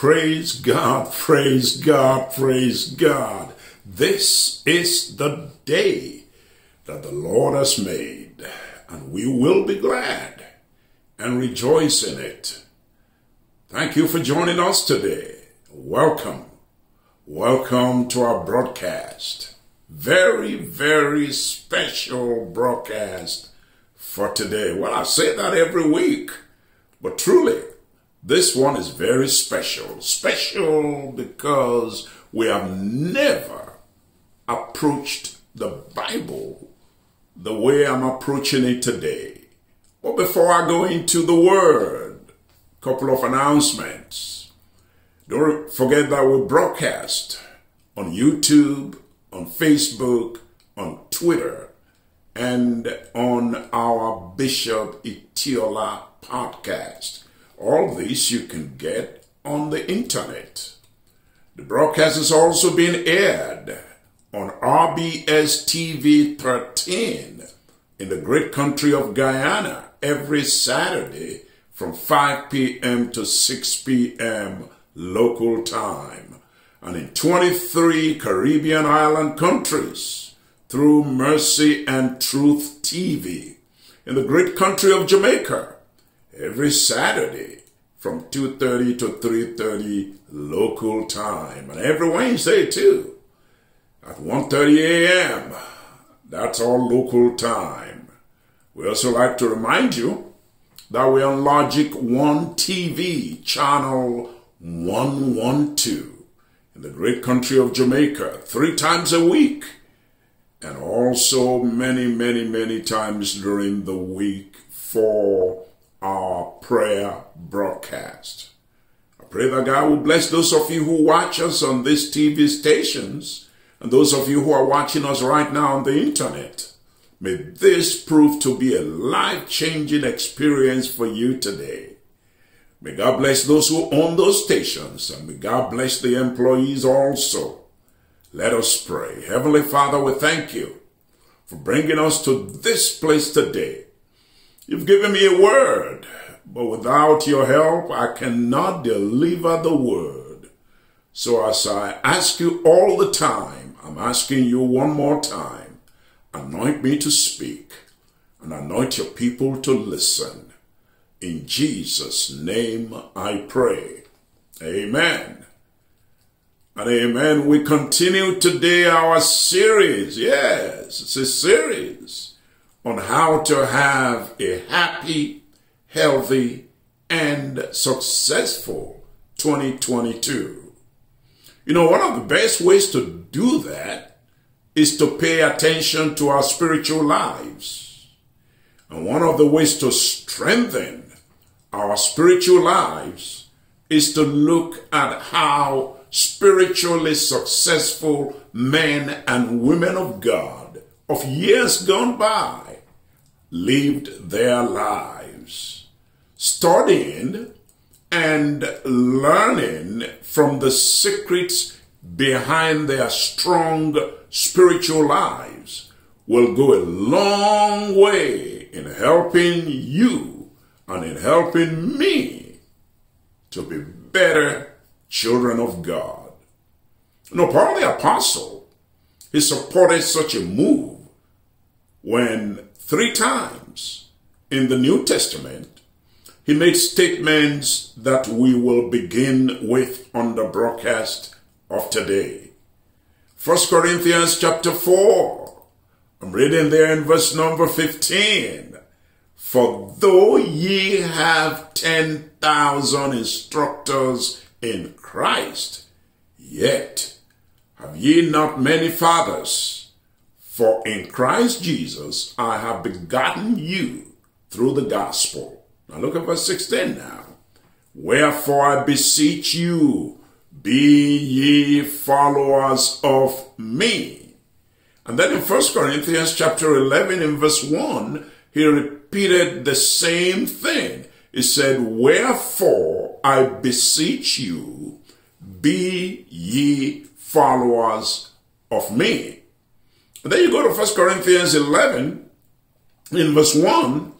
praise God, praise God, praise God. This is the day that the Lord has made, and we will be glad and rejoice in it. Thank you for joining us today. Welcome. Welcome to our broadcast. Very, very special broadcast for today. Well, I say that every week, but truly, this one is very special. Special because we have never approached the Bible the way I'm approaching it today. But before I go into the Word, a couple of announcements. Don't forget that we broadcast on YouTube, on Facebook, on Twitter, and on our Bishop Itiola podcast. All this you can get on the internet. The broadcast is also being aired on RBS TV 13 in the great country of Guyana every Saturday from 5 p.m. to 6 p.m. local time and in 23 Caribbean island countries through Mercy and Truth TV in the great country of Jamaica every Saturday from 2.30 to 3.30 local time. And every Wednesday too at 1.30 a.m. That's our local time. We also like to remind you that we're on Logic 1 TV, channel 112 in the great country of Jamaica, three times a week and also many, many, many times during the week for our prayer broadcast. I pray that God will bless those of you who watch us on these TV stations and those of you who are watching us right now on the internet. May this prove to be a life-changing experience for you today. May God bless those who own those stations and may God bless the employees also. Let us pray. Heavenly Father, we thank you for bringing us to this place today. You've given me a word, but without your help, I cannot deliver the word. So as I ask you all the time, I'm asking you one more time, anoint me to speak and anoint your people to listen. In Jesus' name I pray. Amen. And amen. We continue today our series. Yes, it's a series on how to have a happy, healthy, and successful 2022. You know, one of the best ways to do that is to pay attention to our spiritual lives. And one of the ways to strengthen our spiritual lives is to look at how spiritually successful men and women of God of years gone by lived their lives, studying and learning from the secrets behind their strong spiritual lives will go a long way in helping you and in helping me to be better children of God. Know, Paul the Apostle, he supported such a move when three times in the New Testament he made statements that we will begin with on the broadcast of today. 1 Corinthians chapter 4. I'm reading there in verse number 15. For though ye have 10,000 instructors in Christ, yet have ye not many fathers. For in Christ Jesus I have begotten you through the gospel. Now look at verse 16 now. Wherefore I beseech you, be ye followers of me. And then in 1 Corinthians chapter 11 in verse 1, he repeated the same thing. He said, Wherefore I beseech you, be ye followers of me. Then you go to 1 Corinthians 11, in verse 1,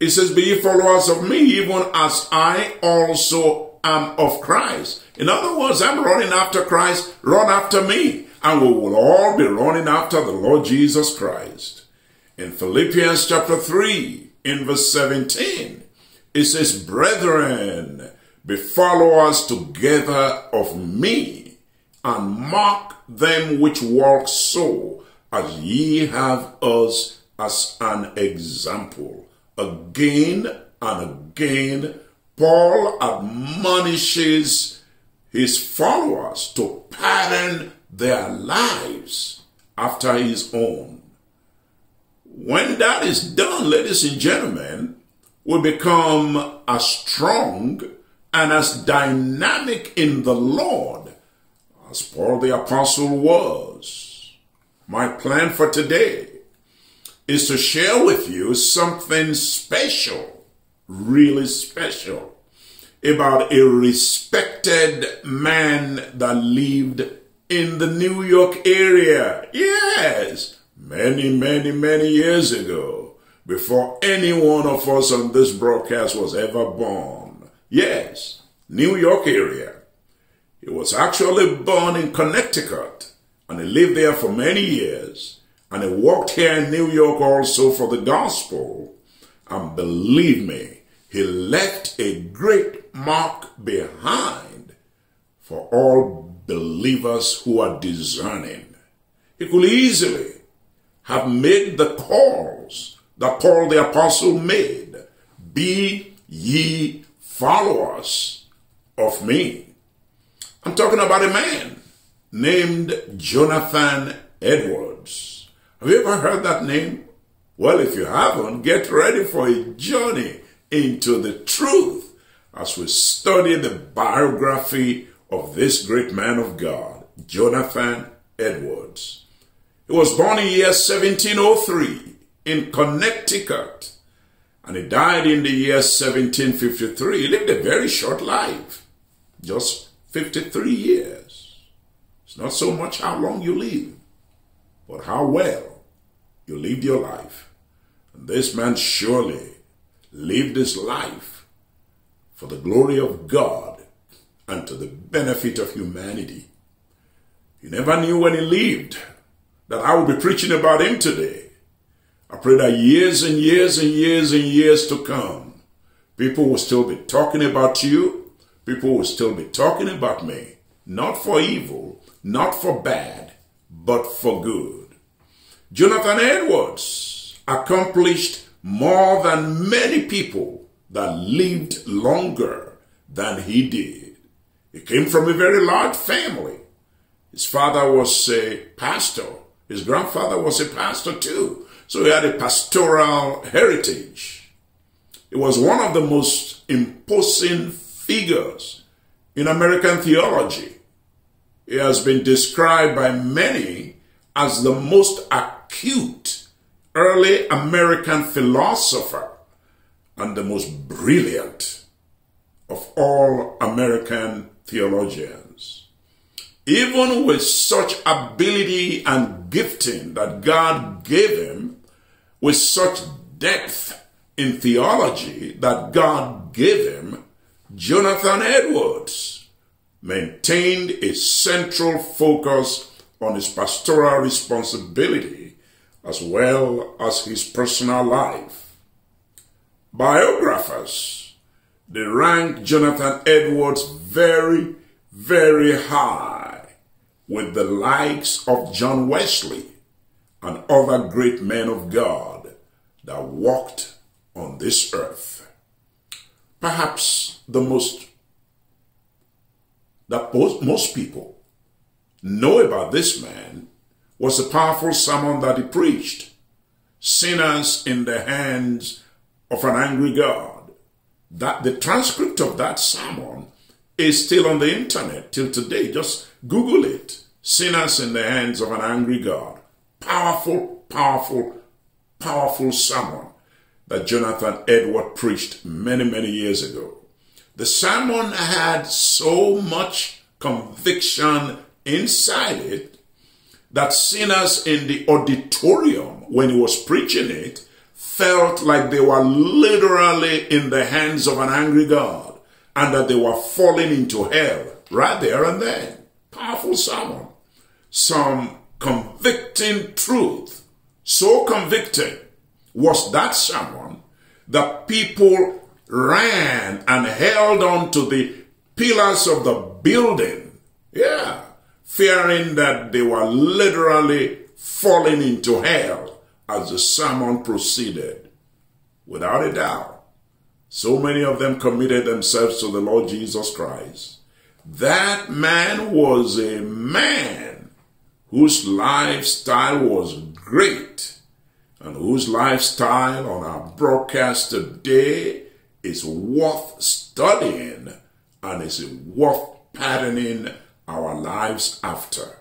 it says, Be ye followers of me, even as I also am of Christ. In other words, I'm running after Christ, run after me. And we will all be running after the Lord Jesus Christ. In Philippians chapter 3, in verse 17, it says, Brethren, be followers together of me, and mark them which walk so, as ye have us as an example. Again and again, Paul admonishes his followers to pattern their lives after his own. When that is done, ladies and gentlemen, we become as strong and as dynamic in the Lord as Paul the Apostle was. My plan for today is to share with you something special, really special, about a respected man that lived in the New York area. Yes, many, many, many years ago, before any one of us on this broadcast was ever born. Yes, New York area. He was actually born in Connecticut and he lived there for many years. And he worked here in New York also for the gospel. And believe me, he left a great mark behind for all believers who are discerning. He could easily have made the calls that Paul the Apostle made. Be ye followers of me. I'm talking about a man named Jonathan Edwards. Have you ever heard that name? Well, if you haven't, get ready for a journey into the truth as we study the biography of this great man of God, Jonathan Edwards. He was born in the year 1703 in Connecticut and he died in the year 1753. He lived a very short life, just 53 years. It's not so much how long you live, but how well you lived your life. And this man surely lived his life for the glory of God and to the benefit of humanity. He never knew when he lived that I will be preaching about him today. I pray that years and years and years and years to come, people will still be talking about you. People will still be talking about me. Not for evil, not for bad, but for good. Jonathan Edwards accomplished more than many people that lived longer than he did. He came from a very large family. His father was a pastor. His grandfather was a pastor too. So he had a pastoral heritage. He was one of the most imposing figures in American theology. He has been described by many as the most acute early American philosopher and the most brilliant of all American theologians. Even with such ability and gifting that God gave him, with such depth in theology that God gave him, Jonathan Edwards maintained a central focus on his pastoral responsibility as well as his personal life. Biographers, they rank Jonathan Edwards very, very high with the likes of John Wesley, and other great men of God that walked on this earth. Perhaps the most that most people know about this man was the powerful sermon that he preached, Sinners in the Hands of an Angry God. That the transcript of that sermon is still on the internet till today. Just Google it. Sinners in the Hands of an Angry God powerful, powerful, powerful sermon that Jonathan Edward preached many, many years ago. The sermon had so much conviction inside it that sinners in the auditorium, when he was preaching it, felt like they were literally in the hands of an angry God. and that they were falling into hell right there and then. Powerful sermon. Some convicting truth. So convicting was that sermon that people ran and held on to the pillars of the building. Yeah. Fearing that they were literally falling into hell as the sermon proceeded. Without a doubt, so many of them committed themselves to the Lord Jesus Christ. That man was a man whose lifestyle was great and whose lifestyle on our broadcast today is worth studying and is worth patterning our lives after.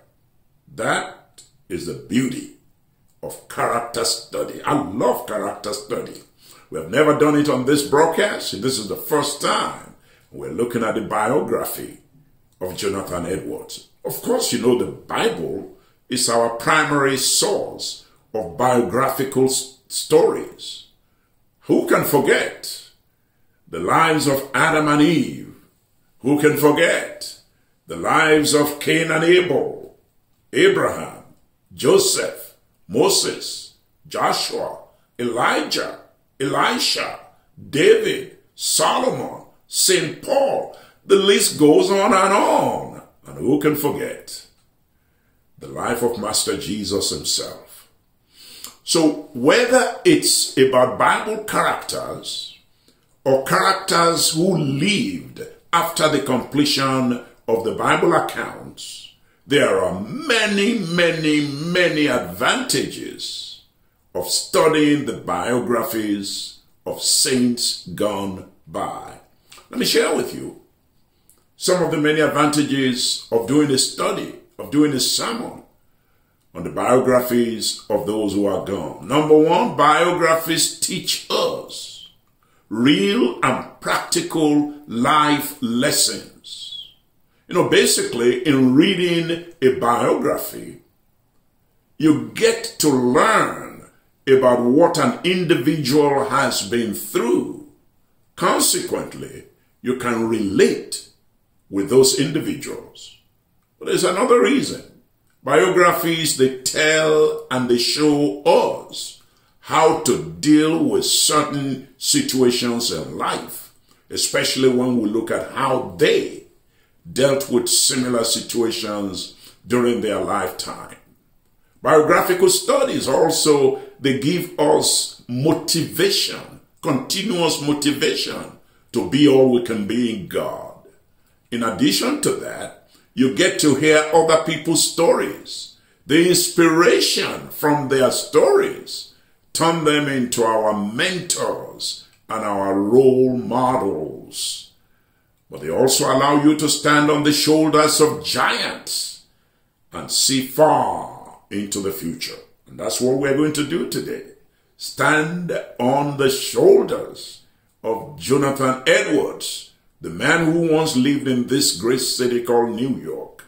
That is the beauty of character study. I love character study. We have never done it on this broadcast. This is the first time we're looking at the biography of Jonathan Edwards. Of course, you know the Bible is our primary source of biographical stories. Who can forget the lives of Adam and Eve? Who can forget the lives of Cain and Abel, Abraham, Joseph, Moses, Joshua, Elijah, Elisha, David, Solomon, St. Paul. The list goes on and on. And who can forget the life of Master Jesus himself? So whether it's about Bible characters or characters who lived after the completion of the Bible accounts, there are many, many, many advantages of studying the biographies of saints gone by. Let me share with you some of the many advantages of doing a study, of doing a sermon on the biographies of those who are gone. Number one, biographies teach us real and practical life lessons. You know, basically, in reading a biography, you get to learn about what an individual has been through. Consequently, you can relate with those individuals. But there's another reason. Biographies, they tell and they show us how to deal with certain situations in life, especially when we look at how they dealt with similar situations during their lifetime. Biographical studies also, they give us motivation, continuous motivation to be all we can be in God. In addition to that, you get to hear other people's stories. The inspiration from their stories turn them into our mentors and our role models. But they also allow you to stand on the shoulders of giants and see far into the future. And that's what we're going to do today. Stand on the shoulders of Jonathan Edwards, the man who once lived in this great city called New York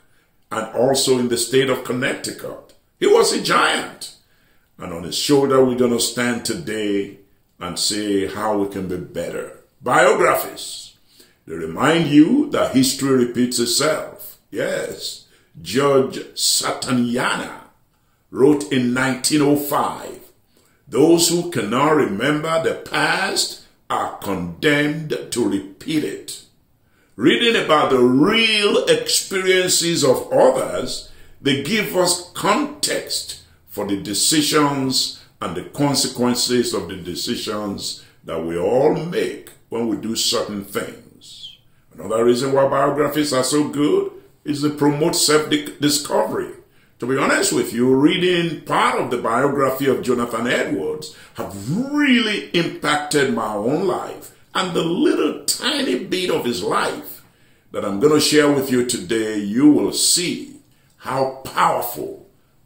and also in the state of Connecticut. He was a giant. And on his shoulder, we're going to stand today and say how we can be better. Biographies. They remind you that history repeats itself. Yes. George Santayana wrote in 1905, those who cannot remember the past are condemned to repeat it. Reading about the real experiences of others, they give us context for the decisions and the consequences of the decisions that we all make when we do certain things. Another reason why biographies are so good is to promote self-discovery. To be honest with you, reading part of the biography of Jonathan Edwards have really impacted my own life and the little tiny bit of his life that I'm going to share with you today, you will see how powerful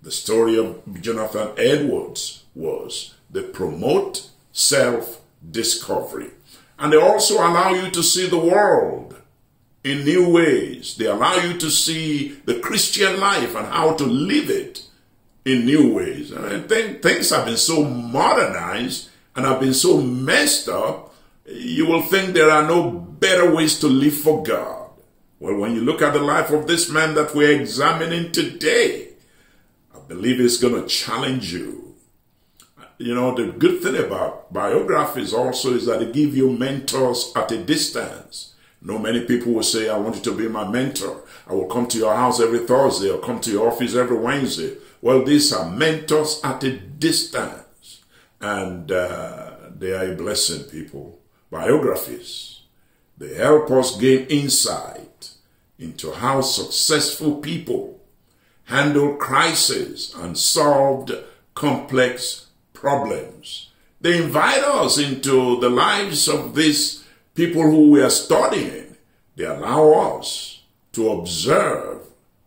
the story of Jonathan Edwards was. They promote self-discovery. And they also allow you to see the world in new ways. They allow you to see the Christian life and how to live it in new ways. And I think things have been so modernized and have been so messed up you will think there are no better ways to live for God. Well, when you look at the life of this man that we're examining today, believe it's going to challenge you. You know, the good thing about biographies also is that they give you mentors at a distance. You know, many people will say, I want you to be my mentor. I will come to your house every Thursday or come to your office every Wednesday. Well, these are mentors at a distance. And uh, they are a blessing, people. Biographies. They help us gain insight into how successful people handle crises and solved complex problems. They invite us into the lives of these people who we are studying. They allow us to observe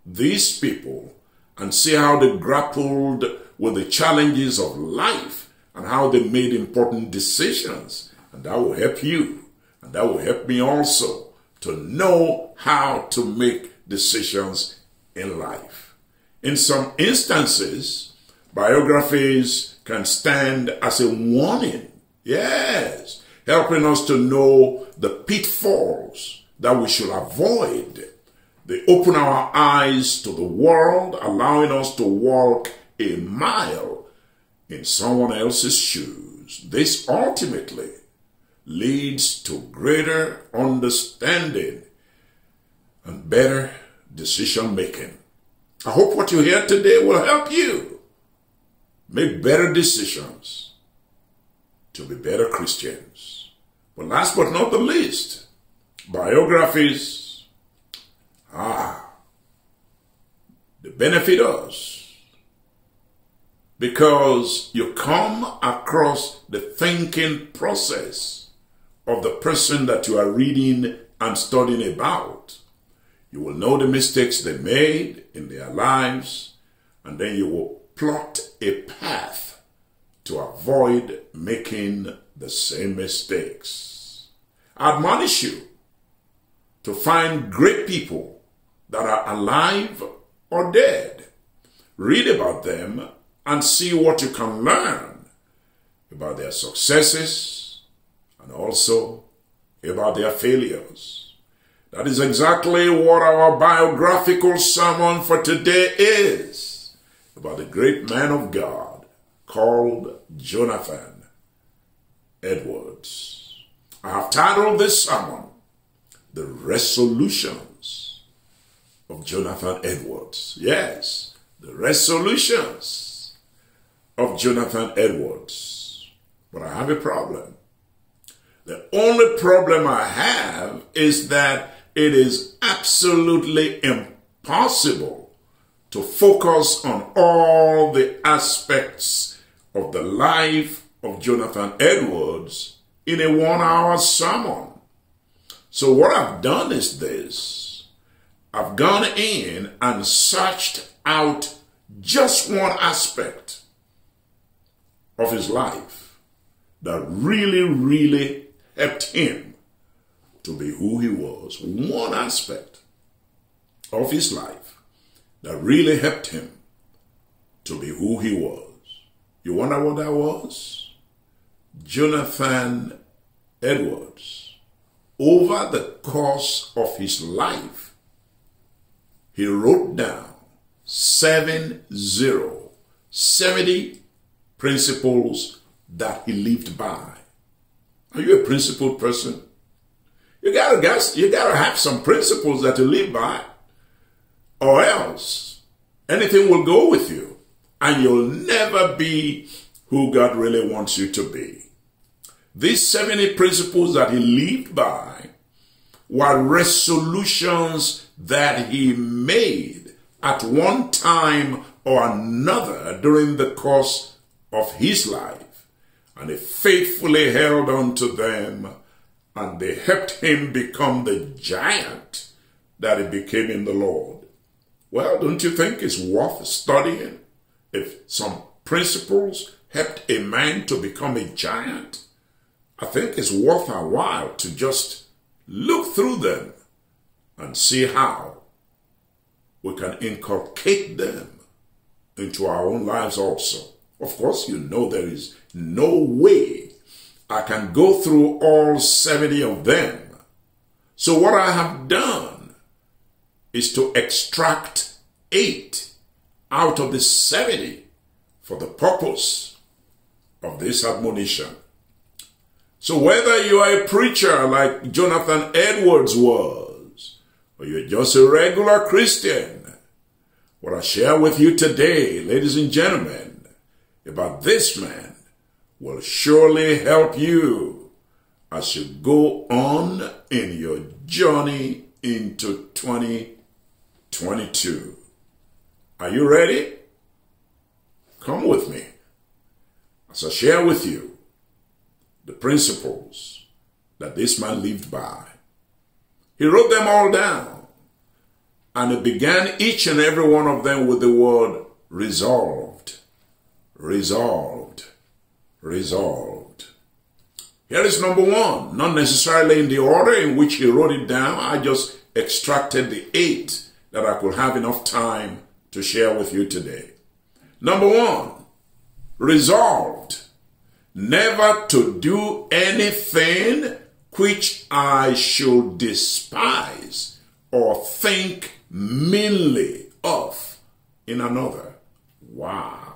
these people and see how they grappled with the challenges of life and how they made important decisions. And that will help you. And that will help me also to know how to make decisions in life. In some instances, biographies can stand as a warning. Yes, helping us to know the pitfalls that we should avoid. They open our eyes to the world, allowing us to walk a mile in someone else's shoes. This ultimately leads to greater understanding and better decision making. I hope what you hear today will help you make better decisions to be better Christians. But last but not the least, biographies, ah, they benefit us because you come across the thinking process of the person that you are reading and studying about. You will know the mistakes they made in their lives, and then you will plot a path to avoid making the same mistakes. I admonish you to find great people that are alive or dead. Read about them and see what you can learn about their successes and also about their failures. That is exactly what our biographical sermon for today is about the great man of God called Jonathan Edwards. I have titled this sermon, The Resolutions of Jonathan Edwards. Yes, the resolutions of Jonathan Edwards. But I have a problem. The only problem I have is that it is absolutely impossible to focus on all the aspects of the life of Jonathan Edwards in a one hour sermon. So what I've done is this. I've gone in and searched out just one aspect of his life that really, really helped him to be who he was. One aspect of his life that really helped him to be who he was. You wonder what that was? Jonathan Edwards. Over the course of his life, he wrote down seven zero, 70 principles that he lived by. Are you a principled person? You gotta guess, you gotta have some principles that you live by, or else anything will go with you, and you'll never be who God really wants you to be. These 70 principles that he lived by were resolutions that he made at one time or another during the course of his life, and he faithfully held on to them, and they helped him become the giant that he became in the Lord. Well, don't you think it's worth studying if some principles helped a man to become a giant? I think it's worth our while to just look through them and see how we can inculcate them into our own lives also. Of course, you know there is no way I can go through all 70 of them. So what I have done is to extract eight out of the 70 for the purpose of this admonition. So whether you are a preacher like Jonathan Edwards was, or you're just a regular Christian, what I share with you today, ladies and gentlemen, about this man will surely help you as you go on in your journey into 2022. Are you ready? Come with me as I share with you the principles that this man lived by. He wrote them all down, and he began each and every one of them with the word resolved, resolved, resolved. Here is number one, not necessarily in the order in which he wrote it down. I just extracted the eight that I could have enough time to share with you today. Number one, resolved never to do anything which I should despise or think meanly of in another. Wow.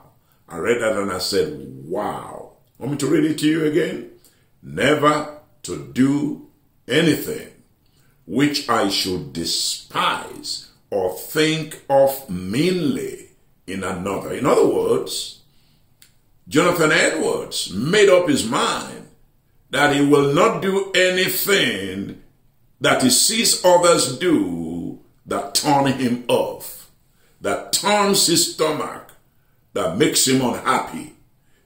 I read that and I said, wow. Want me to read it to you again? Never to do anything which I should despise or think of meanly in another. In other words, Jonathan Edwards made up his mind that he will not do anything that he sees others do that turn him off, that turns his stomach, that makes him unhappy.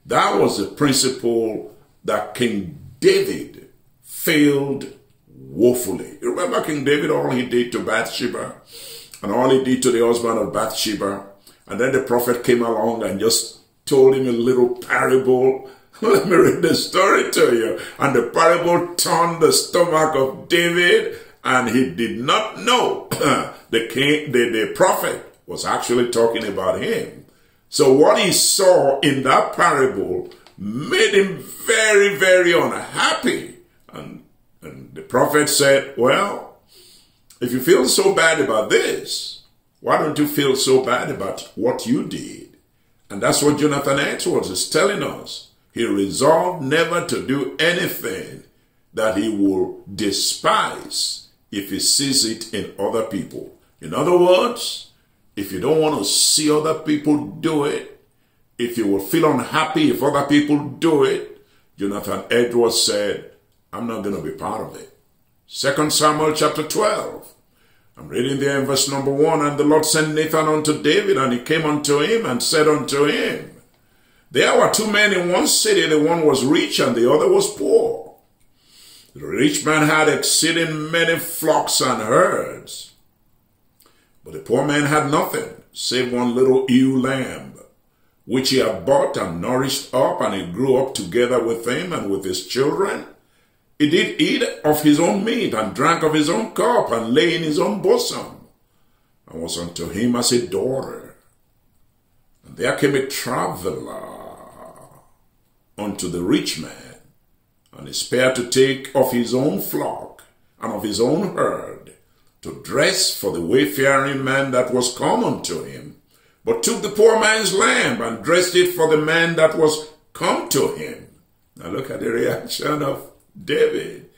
That was the principle that King David failed woefully. You remember King David, all he did to Bathsheba, and all he did to the husband of Bathsheba, and then the prophet came along and just told him a little parable. Let me read the story to you. And the parable turned the stomach of David, and he did not know the king, the, the prophet was actually talking about him. So what he saw in that parable made him very, very unhappy. And, and the prophet said, well, if you feel so bad about this, why don't you feel so bad about what you did? And that's what Jonathan Edwards is telling us. He resolved never to do anything that he will despise if he sees it in other people. In other words, if you don't want to see other people do it, if you will feel unhappy if other people do it, Jonathan Edwards said, I'm not going to be part of it. Second Samuel chapter 12. I'm reading there in verse number one. And the Lord sent Nathan unto David, and he came unto him and said unto him, There were two men in one city, the one was rich and the other was poor. The rich man had exceeding many flocks and herds, but the poor man had nothing save one little ewe lamb, which he had bought and nourished up, and it grew up together with him and with his children he did eat of his own meat and drank of his own cup and lay in his own bosom and was unto him as a daughter. And there came a traveler unto the rich man and he spared to take of his own flock and of his own herd to dress for the wayfaring man that was come unto him, but took the poor man's lamb and dressed it for the man that was come to him. Now look at the reaction of David.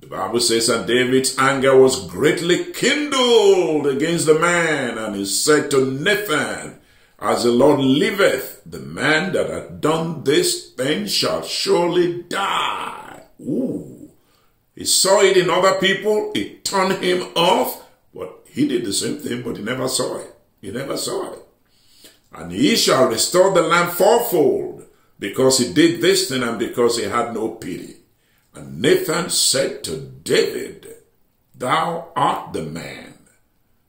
The Bible says that David's anger was greatly kindled against the man, and he said to Nathan, As the Lord liveth, the man that hath done this thing shall surely die. He saw it in other people, it turned him off, but he did the same thing, but he never saw it. He never saw it. And he shall restore the land fourfold, because he did this thing and because he had no pity. And Nathan said to David, Thou art the man.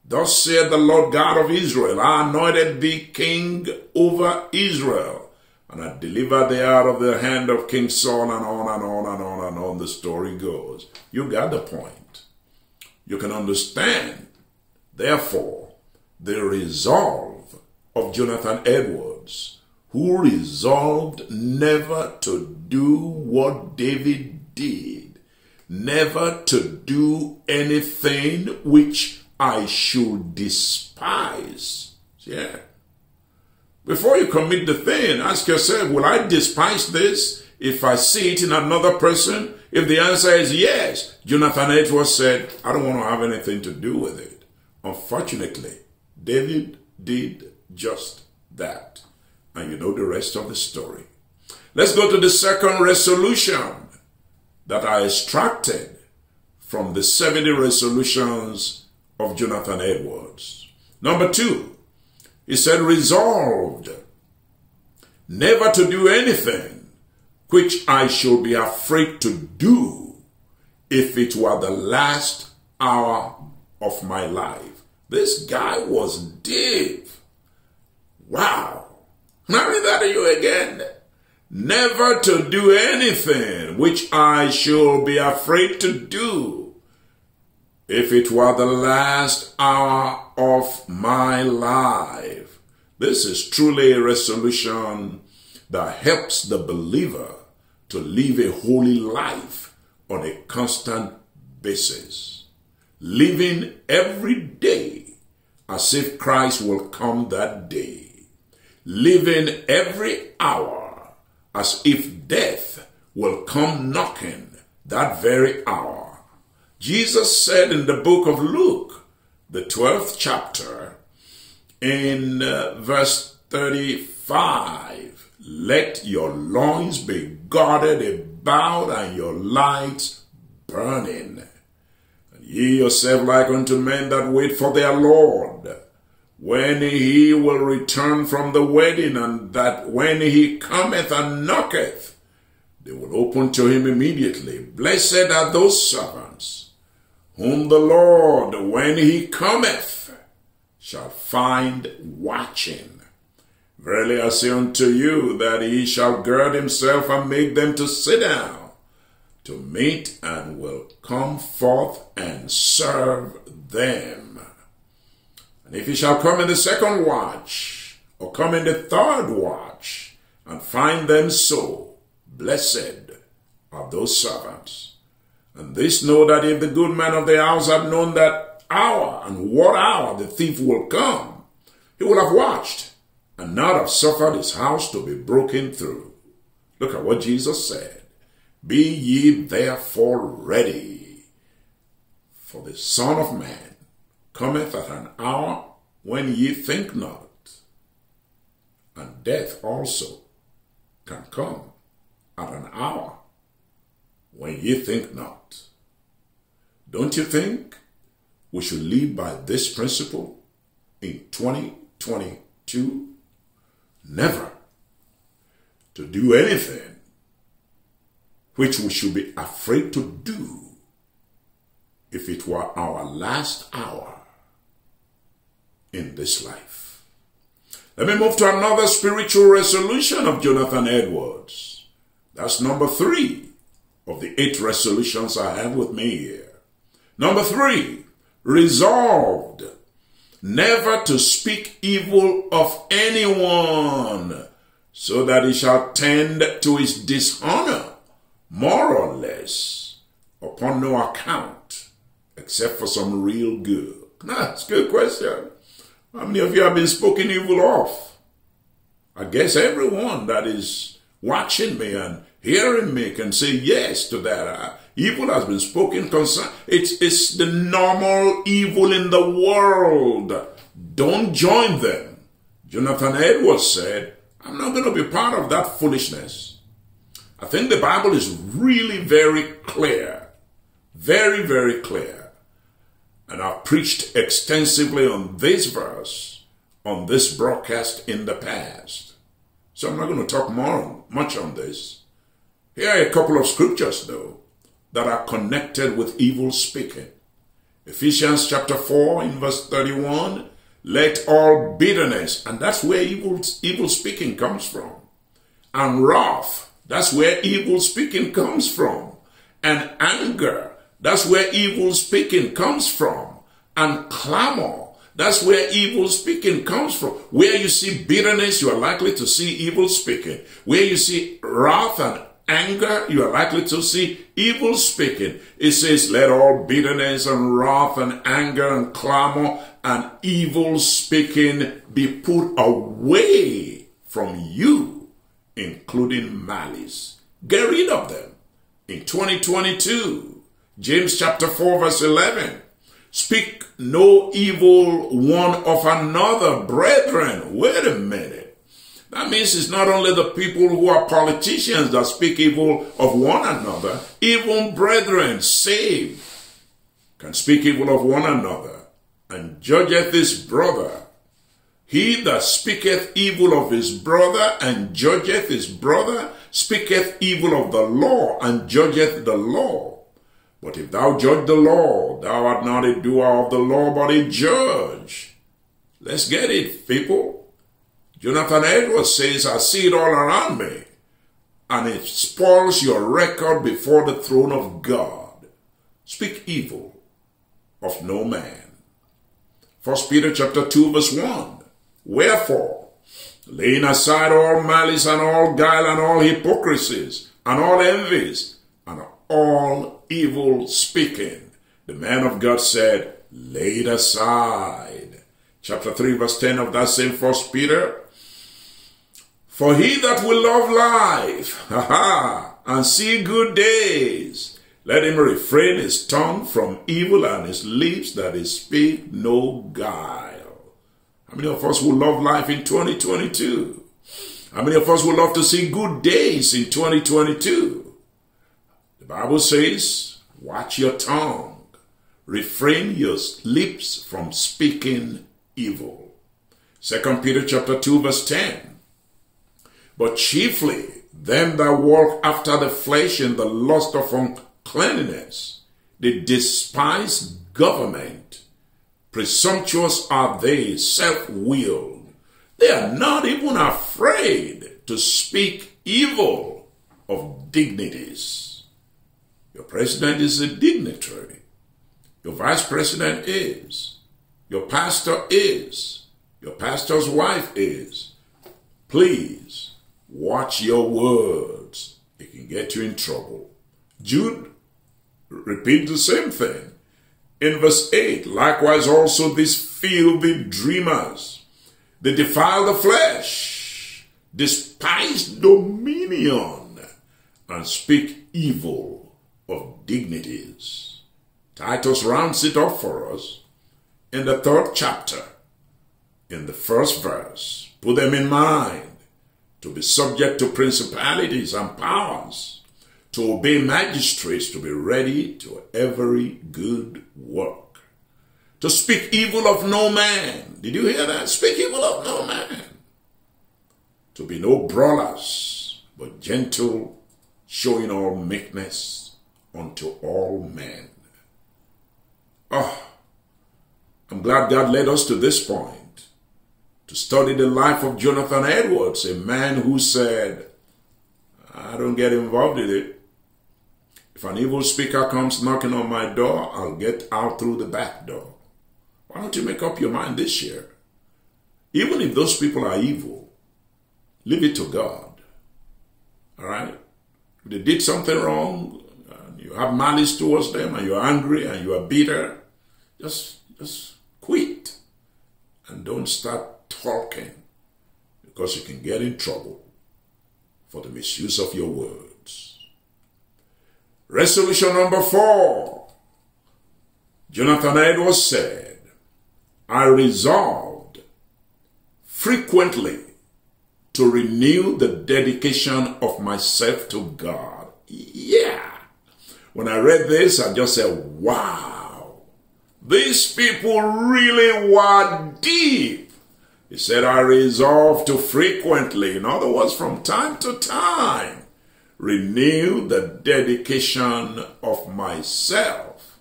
Thus saith the Lord God of Israel, I anointed thee king over Israel, and I delivered thee out of the hand of King Saul, and on and on and on and on the story goes. You got the point. You can understand, therefore, the resolve of Jonathan Edwards, who resolved never to do what David did, never to do anything which I should despise. Yeah. Before you commit the thing, ask yourself, will I despise this if I see it in another person? If the answer is yes, Jonathan Edwards said, I don't want to have anything to do with it. Unfortunately, David did just that. And you know the rest of the story. Let's go to the second resolution that I extracted from the 70 resolutions of Jonathan Edwards. Number two, he said, resolved never to do anything which I should be afraid to do if it were the last hour of my life. This guy was deep. Wow. Now read that to you again. Never to do anything which I should be afraid to do if it were the last hour of my life. This is truly a resolution that helps the believer to live a holy life on a constant basis. Living every day as if Christ will come that day. Living every hour as if death will come knocking that very hour. Jesus said in the book of Luke, the 12th chapter, in uh, verse 35, let your loins be guarded about and your lights burning. And ye yourself like unto men that wait for their Lord, when he will return from the wedding, and that when he cometh and knocketh, they will open to him immediately. Blessed are those servants whom the Lord, when he cometh, shall find watching. Verily I say unto you that he shall gird himself and make them to sit down to meat and will come forth and serve them. And if he shall come in the second watch, or come in the third watch, and find them so, blessed are those servants. And this know that if the good man of the house had known that hour and what hour the thief will come, he would have watched and not have suffered his house to be broken through. Look at what Jesus said. Be ye therefore ready, for the Son of Man cometh at an hour when ye think not, and death also can come at an hour when ye think not. Don't you think we should live by this principle in 2022? Never to do anything which we should be afraid to do if it were our last hour in this life. Let me move to another spiritual resolution of Jonathan Edwards. That's number three of the eight resolutions I have with me here. Number three, resolved never to speak evil of anyone so that he shall tend to his dishonor more or less upon no account except for some real good. That's a good question. How many of you have been spoken evil of? I guess everyone that is watching me and hearing me can say yes to that. Uh, evil has been spoken concern. It's, it's the normal evil in the world. Don't join them. Jonathan Edwards said, I'm not going to be part of that foolishness. I think the Bible is really very clear. Very, very clear. And I've preached extensively on this verse on this broadcast in the past. So I'm not going to talk more much on this. Here are a couple of scriptures though that are connected with evil speaking. Ephesians chapter 4 in verse 31, let all bitterness, and that's where evil, evil speaking comes from, and wrath, that's where evil speaking comes from, and anger, that's where evil speaking comes from. And clamor, That's where evil speaking comes from. Where you see bitterness, you are likely to see evil speaking. Where you see wrath and anger, you are likely to see evil speaking. It says, let all bitterness and wrath and anger and clamor and evil speaking be put away from you, including malice. Get rid of them. In 2022, James chapter 4 verse 11, speak no evil one of another, brethren. Wait a minute. That means it's not only the people who are politicians that speak evil of one another, even brethren saved can speak evil of one another and judgeth his brother. He that speaketh evil of his brother and judgeth his brother speaketh evil of the law and judgeth the law. But if thou judge the law, thou art not a doer of the law, but a judge. Let's get it, people. Jonathan Edwards says, I see it all around me, and it spoils your record before the throne of God. Speak evil of no man. First Peter chapter 2 verse 1. Wherefore, laying aside all malice and all guile and all hypocrisies and all envies and all evil speaking, the man of God said, lay it aside. Chapter 3 verse 10 of that same First Peter. For he that will love life, ha ha, and see good days, let him refrain his tongue from evil and his lips that he speak no guile. How many of us will love life in 2022? How many of us would love to see good days in 2022? The Bible says, watch your tongue. Refrain your lips from speaking evil. Second Peter chapter 2 verse 10. But chiefly them that walk after the flesh in the lust of uncleanness. They despise government. Presumptuous are they, self-willed. They are not even afraid to speak evil of dignities. Your president is a dignitary. Your vice president is. Your pastor is. Your pastor's wife is. Please watch your words. It can get you in trouble. Jude repeat the same thing. In verse 8, likewise also these filthy dreamers, they defile the flesh, despise dominion, and speak evil of dignities. Titus rounds it up for us in the third chapter, in the first verse. Put them in mind to be subject to principalities and powers to obey magistrates, to be ready to every good work, to speak evil of no man. Did you hear that? Speak evil of no man. To be no brawlers, but gentle, showing all meekness unto all men. Oh, I'm glad God led us to this point to study the life of Jonathan Edwards, a man who said, I don't get involved in it. If an evil speaker comes knocking on my door, I'll get out through the back door. Why don't you make up your mind this year? Even if those people are evil, leave it to God. All right? If they did something wrong, and you have malice towards them, and you're angry, and you are bitter, just, just quit. And don't start talking because you can get in trouble for the misuse of your words. Resolution number four. Jonathan Edwards said, I resolved frequently to renew the dedication of myself to God. Yeah. When I read this, I just said, wow. These people really were deep. He said, I resolve to frequently, in other words, from time to time, renew the dedication of myself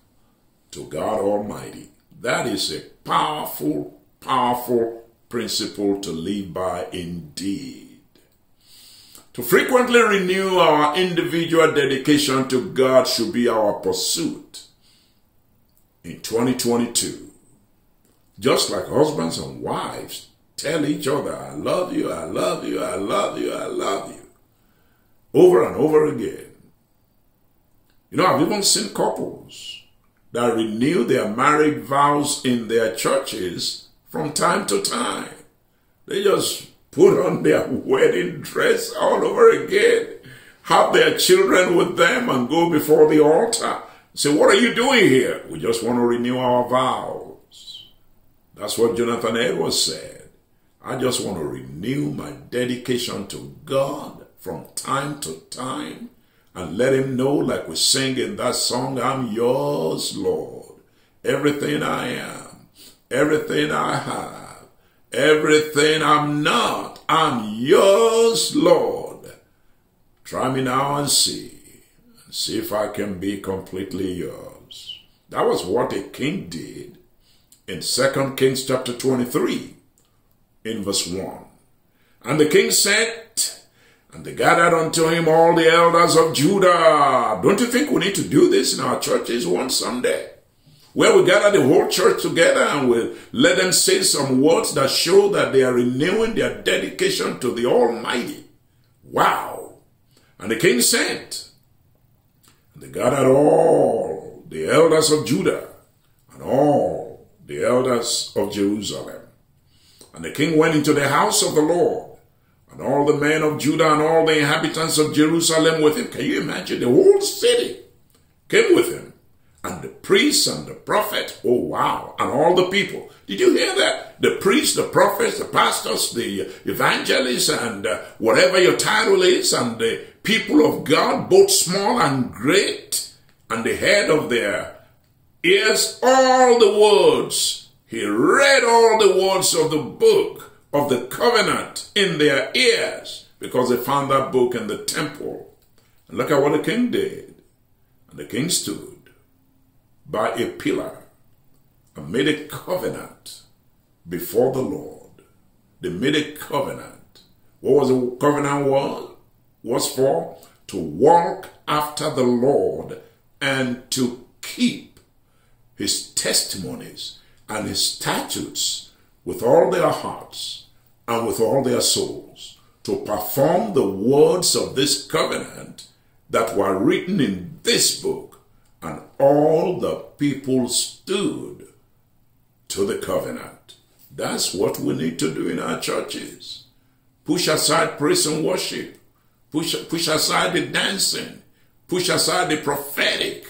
to God Almighty. That is a powerful, powerful principle to live by indeed. To frequently renew our individual dedication to God should be our pursuit in 2022. Just like husbands and wives tell each other, I love you, I love you, I love you, I love you. Over and over again. You know, I've even seen couples that renew their marriage vows in their churches from time to time. They just put on their wedding dress all over again, have their children with them, and go before the altar. Say, what are you doing here? We just want to renew our vows. That's what Jonathan Edwards said. I just want to renew my dedication to God from time to time and let him know, like we sing in that song, I'm yours, Lord. Everything I am, everything I have, everything I'm not, I'm yours, Lord. Try me now and see, see if I can be completely yours. That was what a king did in 2 Kings chapter 23, in verse 1. And the king said, and they gathered unto him all the elders of Judah. Don't you think we need to do this in our churches one Sunday? Where we gather the whole church together and we let them say some words that show that they are renewing their dedication to the Almighty. Wow. And the king sent. And they gathered all the elders of Judah and all the elders of Jerusalem. And the king went into the house of the Lord and all the men of Judah and all the inhabitants of Jerusalem with him. Can you imagine? The whole city came with him. And the priests and the prophet, oh wow, and all the people. Did you hear that? The priests, the prophets, the pastors, the evangelists, and uh, whatever your title is, and the people of God, both small and great, and the head of their ears, all the words. He read all the words of the book of the covenant in their ears because they found that book in the temple. And look at what the king did. And the king stood by a pillar and made a covenant before the Lord. They made a covenant. What was the covenant was? Was for to walk after the Lord and to keep his testimonies and his statutes with all their hearts and with all their souls to perform the words of this covenant that were written in this book. And all the people stood to the covenant. That's what we need to do in our churches. Push aside praise and worship. Push, push aside the dancing. Push aside the prophetic.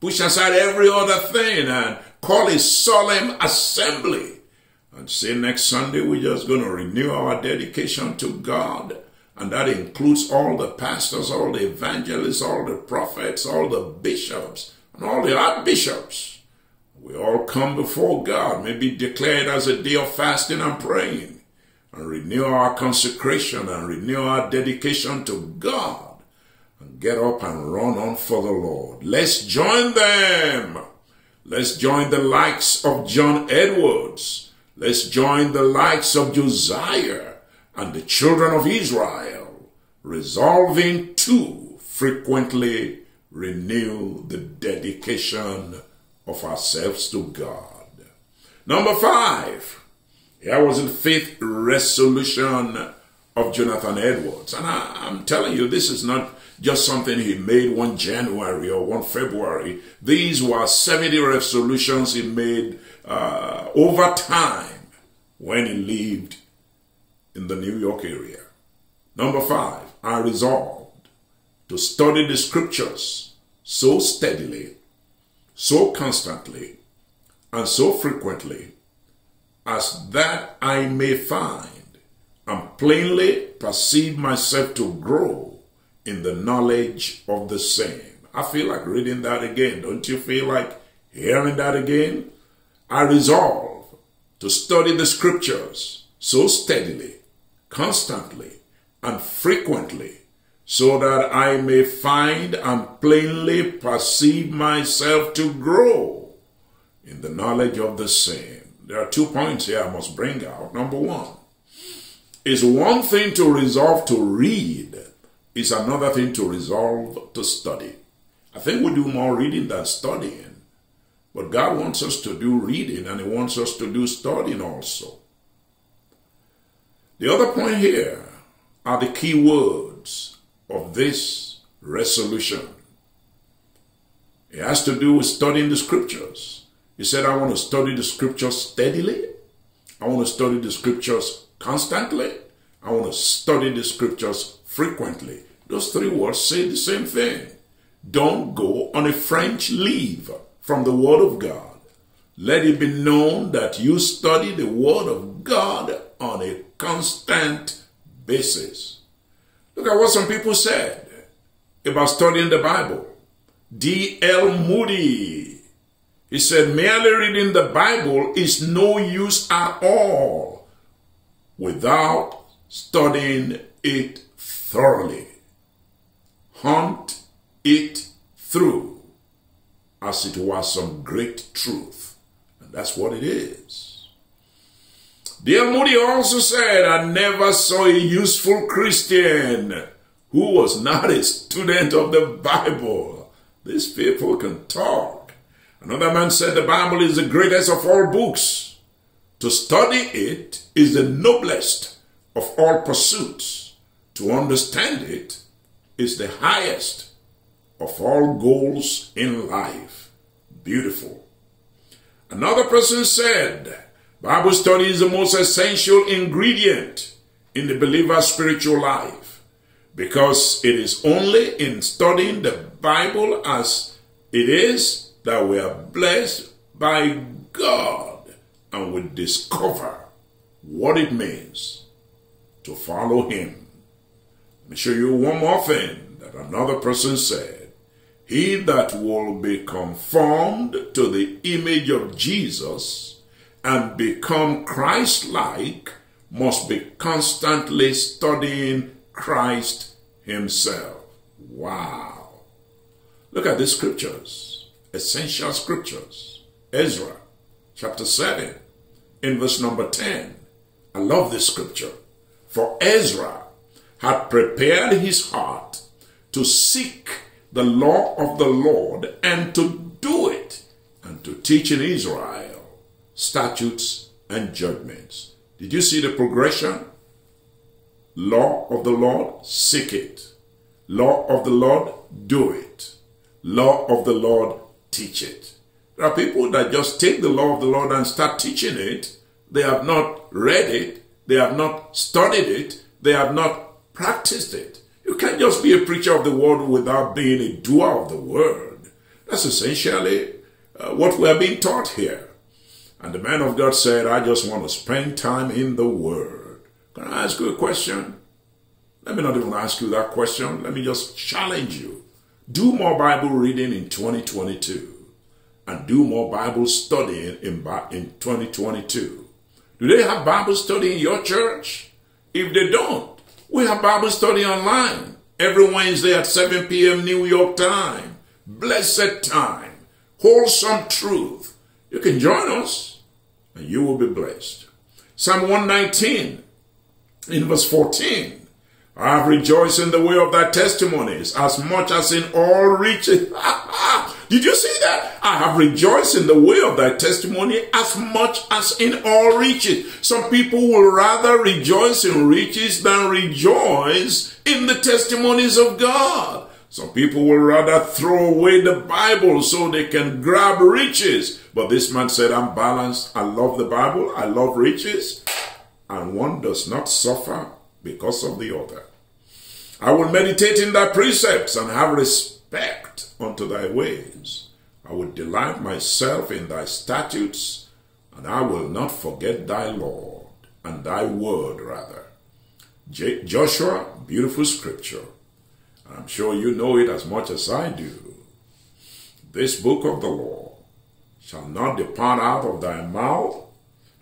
Push aside every other thing and call a solemn assembly and say next Sunday we're just going to renew our dedication to God. And that includes all the pastors, all the evangelists, all the prophets, all the bishops, and all the archbishops. We all come before God, may be declared as a day of fasting and praying, and renew our consecration and renew our dedication to God, and get up and run on for the Lord. Let's join them. Let's join the likes of John Edwards Let's join the likes of Josiah and the children of Israel, resolving to frequently renew the dedication of ourselves to God. Number five, here was the fifth resolution of Jonathan Edwards. And I, am telling you, this is not just something he made one January or one February. These were 70 resolutions he made uh, over time when he lived in the New York area. Number five, I resolved to study the scriptures so steadily, so constantly, and so frequently as that I may find and plainly perceive myself to grow in the knowledge of the same. I feel like reading that again. Don't you feel like hearing that again? I resolve to study the scriptures so steadily, constantly, and frequently, so that I may find and plainly perceive myself to grow in the knowledge of the same. There are two points here I must bring out. Number one, is one thing to resolve to read, is another thing to resolve to study. I think we do more reading than studying. But God wants us to do reading and He wants us to do studying also. The other point here are the key words of this resolution. It has to do with studying the scriptures. He said, I want to study the scriptures steadily. I want to study the scriptures constantly. I want to study the scriptures frequently. Those three words say the same thing. Don't go on a French leave from the Word of God. Let it be known that you study the Word of God on a constant basis. Look at what some people said about studying the Bible. D.L. Moody. He said, merely reading the Bible is no use at all without studying it thoroughly. Hunt it through as it was some great truth. And that's what it is. D.L. Moody also said, I never saw a useful Christian who was not a student of the Bible. These people can talk. Another man said the Bible is the greatest of all books. To study it is the noblest of all pursuits. To understand it is the highest of all goals in life. Beautiful. Another person said, Bible study is the most essential ingredient in the believer's spiritual life because it is only in studying the Bible as it is that we are blessed by God and we discover what it means to follow Him. Me show you one more thing that another person said. He that will be conformed to the image of Jesus and become Christ-like must be constantly studying Christ himself. Wow. Look at these scriptures, essential scriptures. Ezra chapter 7 in verse number 10. I love this scripture. For Ezra had prepared his heart to seek the law of the Lord and to do it and to teach in Israel statutes and judgments. Did you see the progression? Law of the Lord, seek it. Law of the Lord, do it. Law of the Lord, teach it. There are people that just take the law of the Lord and start teaching it. They have not read it. They have not studied it. They have not practiced it. You can't just be a preacher of the word without being a doer of the word. That's essentially uh, what we are being taught here. And the man of God said, I just want to spend time in the word. Can I ask you a question? Let me not even ask you that question. Let me just challenge you. Do more Bible reading in 2022 and do more Bible studying in, in 2022. Do they have Bible study in your church? If they don't, we have Bible study online every Wednesday at 7 p.m. New York time. Blessed time. Wholesome truth. You can join us and you will be blessed. Psalm 119 in verse 14. I have rejoiced in the way of thy testimonies as much as in all riches. Did you see that? I have rejoiced in the way of thy testimony as much as in all riches. Some people will rather rejoice in riches than rejoice in the testimonies of God. Some people will rather throw away the Bible so they can grab riches. But this man said, I'm balanced. I love the Bible. I love riches. And one does not suffer because of the other. I will meditate in thy precepts and have respect unto thy ways. I will delight myself in thy statutes, and I will not forget thy Lord, and thy word rather. J- Joshua, beautiful scripture. I'm sure you know it as much as I do. This book of the law shall not depart out of thy mouth,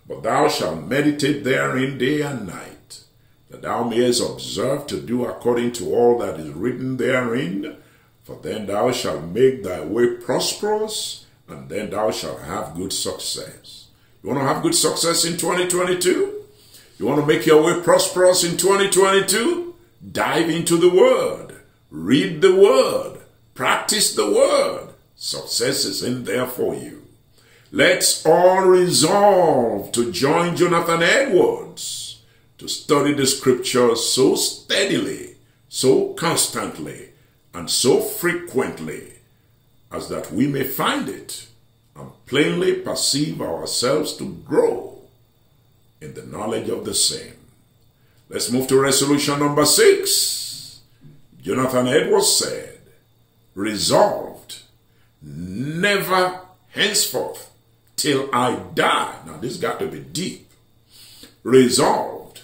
but thou shalt meditate therein day and night, that thou mayest observe to do according to all that is written therein. For then thou shalt make thy way prosperous, and then thou shalt have good success. You want to have good success in 2022? You want to make your way prosperous in 2022? Dive into the Word. Read the Word. Practice the Word. Success is in there for you. Let's all resolve to join Jonathan Edwards to study the scriptures so steadily, so constantly, and so frequently as that we may find it and plainly perceive ourselves to grow in the knowledge of the same. Let's move to resolution number six. Jonathan Edwards said, resolved, never henceforth till I die. Now this got to be deep. Resolved,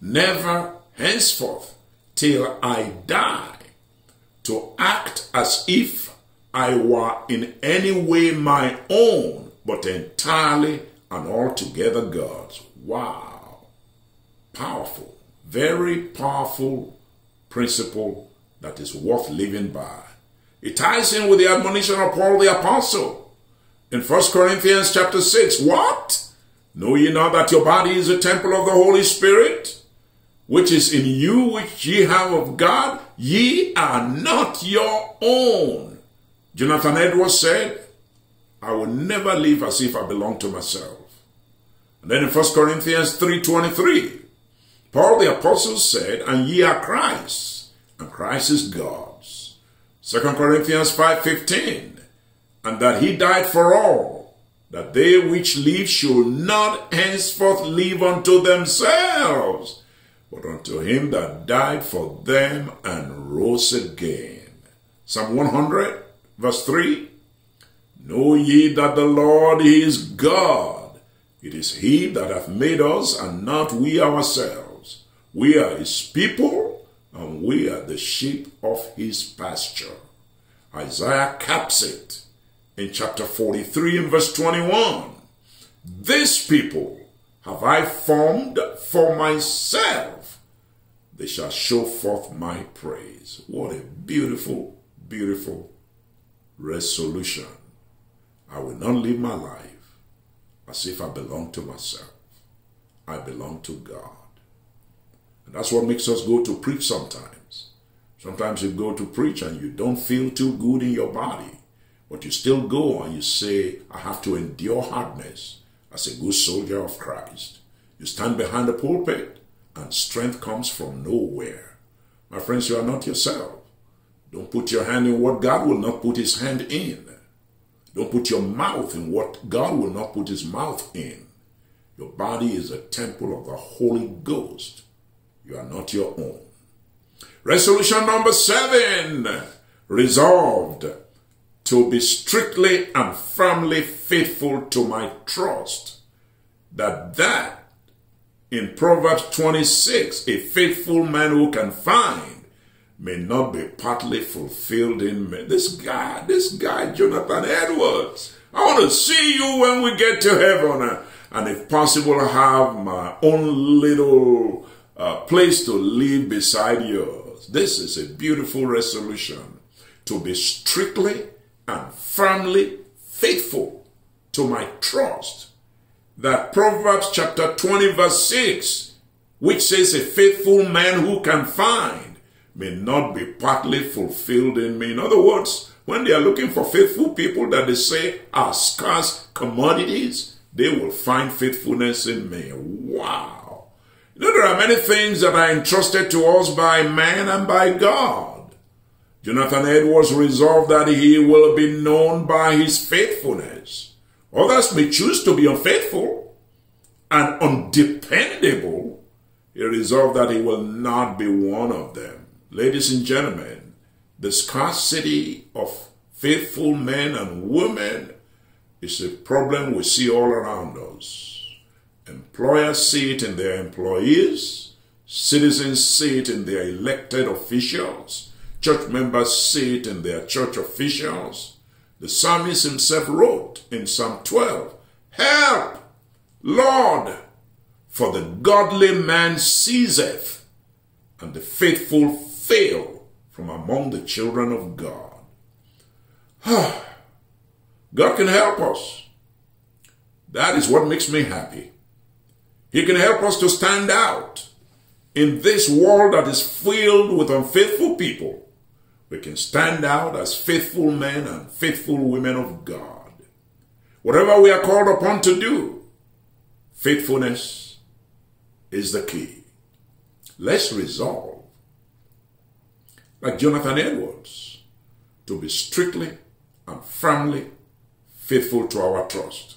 never henceforth till I die to act as if I were in any way my own, but entirely and altogether God's. Wow. Powerful, very powerful principle that is worth living by. It ties in with the admonition of Paul the Apostle in 1 Corinthians chapter 6. What? Know ye not that your body is a temple of the Holy Spirit, which is in you, which ye have of God? Ye are not your own. Jonathan Edwards said, I will never live as if I belong to myself. And then in 1 Corinthians 3.23, Paul the apostle said, And ye are Christ, and Christ is God's. 2 Corinthians 5.15, And that he died for all, that they which live should not henceforth live unto themselves, but unto him that died for them and rose again. Psalm 100, verse 3. Know ye that the Lord is God. It is he that hath made us, and not we ourselves. We are his people, and we are the sheep of his pasture. Isaiah caps it in chapter 43 and verse 21. This people have I formed for myself. They shall show forth my praise. What a beautiful, beautiful resolution. I will not live my life as if I belong to myself. I belong to God. And that's what makes us go to preach sometimes. Sometimes you go to preach and you don't feel too good in your body, but you still go and you say, I have to endure hardness as a good soldier of Christ. You stand behind the pulpit and strength comes from nowhere. My friends, you are not yourself. Don't put your hand in what God will not put his hand in. Don't put your mouth in what God will not put his mouth in. Your body is a temple of the Holy Ghost. You are not your own. Resolution number seven. Resolved to be strictly and firmly faithful to my trust. That that in Proverbs 26, a faithful man who can find may not be partly fulfilled in me. This guy, this guy, Jonathan Edwards. I want to see you when we get to heaven. And if possible, have my own little uh, place to live beside yours. This is a beautiful resolution to be strictly and firmly faithful to my trust. That Proverbs chapter 20 verse 6, which says a faithful man who can find may not be partly fulfilled in me. In other words, when they are looking for faithful people that they say are scarce commodities, they will find faithfulness in me. Wow. You know, there are many things that are entrusted to us by man and by God. Jonathan Edwards resolved that he will be known by his faithfulness. Others may choose to be unfaithful and undependable. He resolved that he will not be one of them. Ladies and gentlemen, the scarcity of faithful men and women is a problem we see all around us. Employers see it in their employees, citizens see it in their elected officials, church members see it in their church officials. The psalmist himself wrote in Psalm 12, Help, Lord, for the godly man ceaseth, and the faithful fail from among the children of God. Ah, God can help us. That is what makes me happy. He can help us to stand out in this world that is filled with unfaithful people. We can stand out as faithful men and faithful women of God. Whatever we are called upon to do, faithfulness is the key. Let's resolve, like Jonathan Edwards, to be strictly and firmly faithful to our trust.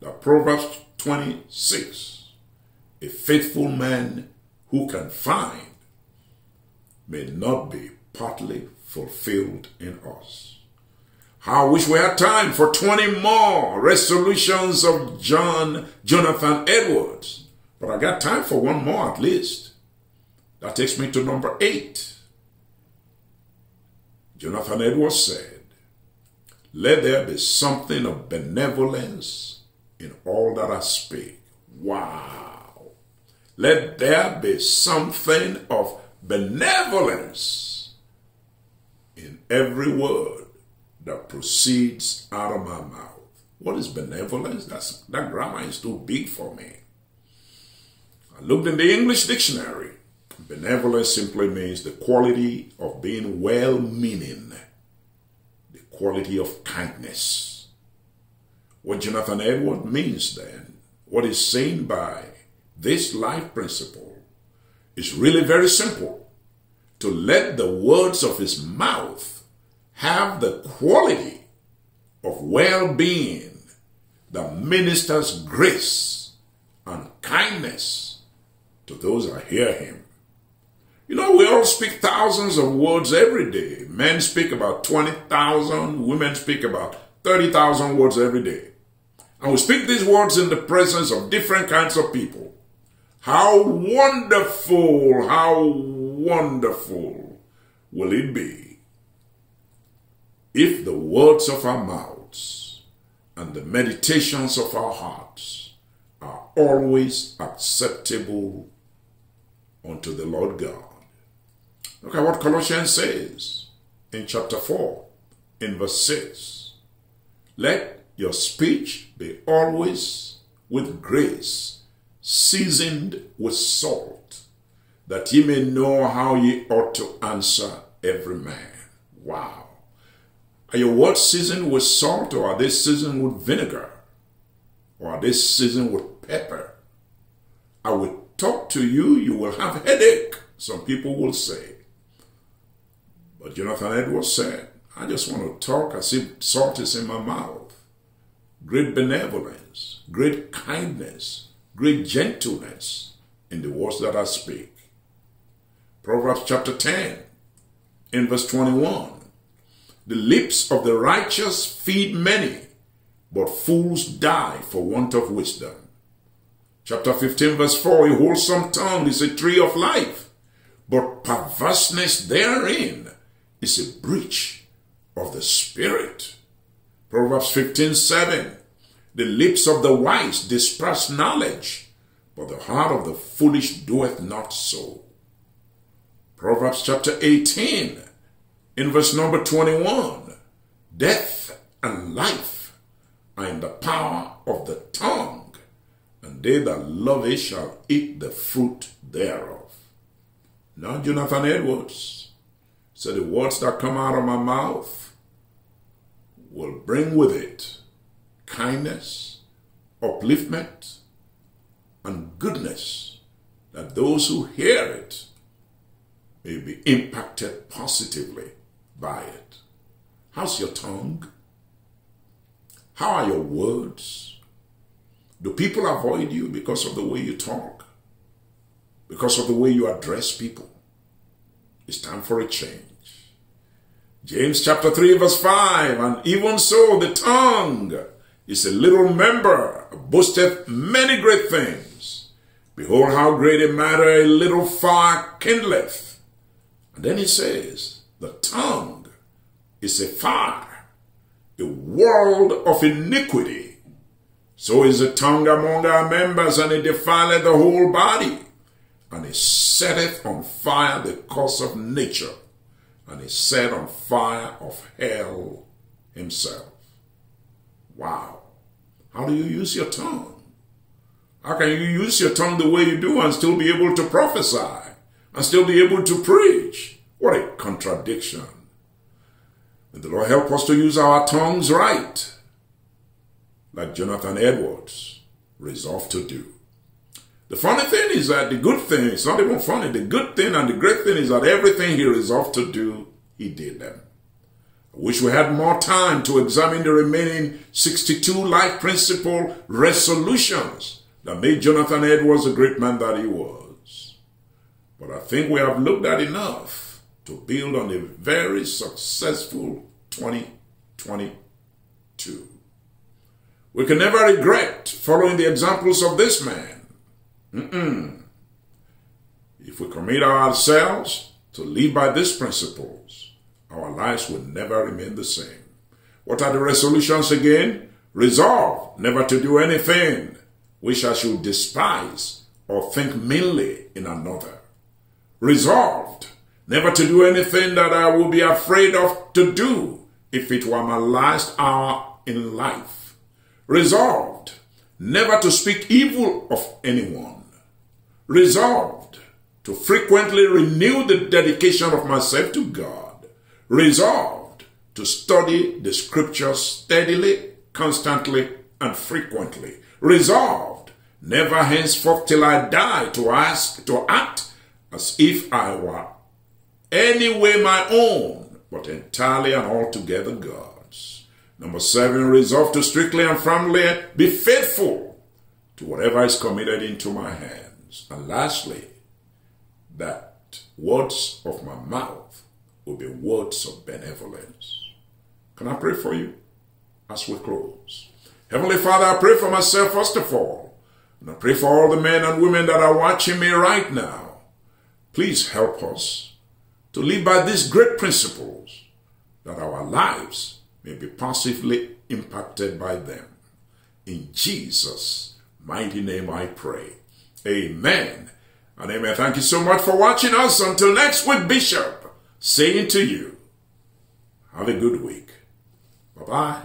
The Proverbs 26, a faithful man who can find may not be partly fulfilled in us. How I wish we had time for 20 more resolutions of John Jonathan Edwards. But I got time for one more at least. That takes me to number eight. Jonathan Edwards said, Let there be something of benevolence in all that I speak. Wow. Let there be something of benevolence in every word that proceeds out of my mouth. What is benevolence? That's, that grammar is too big for me. I looked in the English dictionary. Benevolence simply means the quality of being well meaning, the quality of kindness. What Jonathan Edward means then, what is seen by this life principle is really very simple. To let the words of his mouth have the quality of well being that ministers grace and kindness to those that hear him. You know, we all speak thousands of words every day. Men speak about 20,000, women speak about 30,000 words every day. And we speak these words in the presence of different kinds of people. How wonderful, how wonderful will it be if the words of our mouths and the meditations of our hearts are always acceptable unto the Lord God. Look at what Colossians says in chapter 4, in verse 6. Let your speech be always with grace seasoned with salt, that ye may know how ye ought to answer every man. Wow. Are your words seasoned with salt, or are they seasoned with vinegar? Or are they seasoned with pepper? I will talk to you, you will have headache, some people will say. But Jonathan Edwards said, I just want to talk as if salt is in my mouth. Great benevolence, great kindness, great gentleness in the words that I speak. Proverbs chapter 10, in verse 21. The lips of the righteous feed many, but fools die for want of wisdom. Chapter 15, verse 4 A wholesome tongue is a tree of life, but perverseness therein is a breach of the spirit. Proverbs 15, 7 the lips of the wise disperse knowledge, but the heart of the foolish doeth not so. Proverbs chapter 18, in verse number 21 Death and life are in the power of the tongue, and they that love it shall eat the fruit thereof. Now, Jonathan Edwards said, The words that come out of my mouth will bring with it kindness, upliftment, and goodness, that those who hear it may be impacted positively by it. How's your tongue? How are your words? Do people avoid you because of the way you talk? Because of the way you address people? It's time for a change. James chapter 3 verse 5, and even so the tongue is a little member, boasteth many great things. Behold how great a matter a little fire kindleth. And then he says, the tongue is a fire, a world of iniquity. So is the tongue among our members, and it defileth the whole body, and it setteth on fire the course of nature, and it set on fire of hell himself. Wow. How do you use your tongue? How can you use your tongue the way you do and still be able to prophesy and still be able to preach? What a contradiction. May the Lord help us to use our tongues right. like Jonathan Edwards resolved to do. The funny thing is that the good thing, it's not even funny, the good thing and the great thing is that everything he resolved to do, he did them. I wish we had more time to examine the remaining 62 life principle resolutions that made Jonathan Edwards the great man that he was. But I think we have looked at enough to build on a very successful 2022. We can never regret following the examples of this man. Mm-mm. If we commit ourselves to live by these principles, our lives will never remain the same. What are the resolutions again? Resolve never to do anything which I should despise or think meanly in another. Resolved never to do anything that I will be afraid of to do if it were my last hour in life Resolved never to speak evil of anyone. Resolved to frequently renew the dedication of myself to God. Resolved to study the scriptures steadily, constantly, and frequently. Resolved never henceforth till I die to ask, to act as if I were any way my own, but entirely and altogether God's. Number seven, resolve to strictly and firmly be faithful to whatever is committed into my hands. And lastly, that words of my mouth will be words of benevolence. Can I pray for you as we close? Heavenly Father, I pray for myself first of all. And I pray for all the men and women that are watching me right now. Please help us to live by these great principles that our lives may be positively impacted by them. In Jesus' mighty name I pray. Amen. And amen. Thank you so much for watching us. Until next week, Bishop, saying to you, have a good week. Bye-bye.